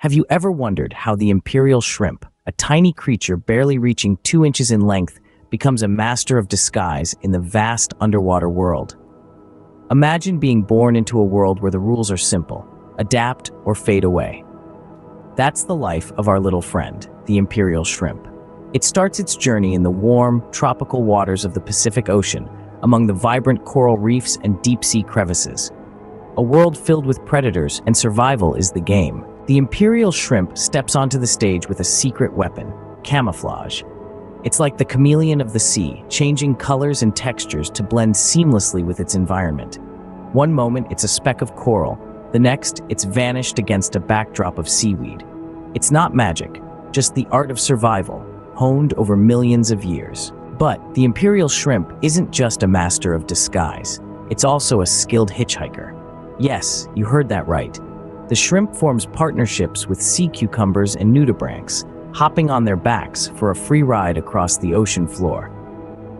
Have you ever wondered how the imperial shrimp, a tiny creature barely reaching two inches in length, becomes a master of disguise in the vast underwater world? Imagine being born into a world where the rules are simple adapt or fade away. That's the life of our little friend, the imperial shrimp. It starts its journey in the warm, tropical waters of the Pacific Ocean, among the vibrant coral reefs and deep sea crevices. A world filled with predators and survival is the game. The Imperial Shrimp steps onto the stage with a secret weapon, camouflage. It's like the chameleon of the sea, changing colors and textures to blend seamlessly with its environment. One moment, it's a speck of coral. The next, it's vanished against a backdrop of seaweed. It's not magic, just the art of survival, honed over millions of years. But the Imperial Shrimp isn't just a master of disguise. It's also a skilled hitchhiker. Yes, you heard that right the shrimp forms partnerships with sea cucumbers and nudibranchs, hopping on their backs for a free ride across the ocean floor.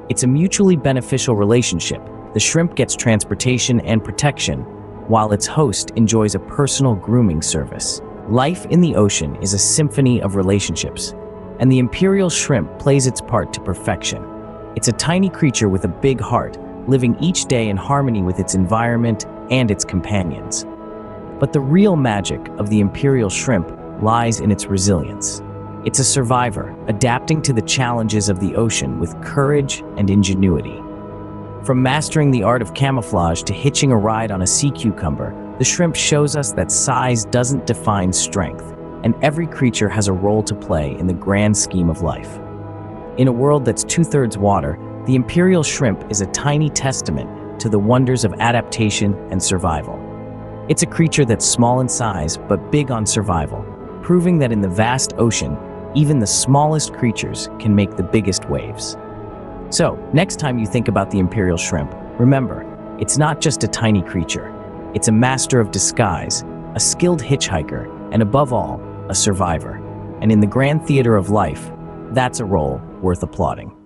It's a mutually beneficial relationship. The shrimp gets transportation and protection, while its host enjoys a personal grooming service. Life in the ocean is a symphony of relationships, and the imperial shrimp plays its part to perfection. It's a tiny creature with a big heart, living each day in harmony with its environment and its companions. But the real magic of the imperial shrimp lies in its resilience. It's a survivor, adapting to the challenges of the ocean with courage and ingenuity. From mastering the art of camouflage to hitching a ride on a sea cucumber, the shrimp shows us that size doesn't define strength, and every creature has a role to play in the grand scheme of life. In a world that's two-thirds water, the imperial shrimp is a tiny testament to the wonders of adaptation and survival. It's a creature that's small in size, but big on survival, proving that in the vast ocean, even the smallest creatures can make the biggest waves. So, next time you think about the imperial shrimp, remember, it's not just a tiny creature. It's a master of disguise, a skilled hitchhiker, and above all, a survivor. And in the grand theater of life, that's a role worth applauding.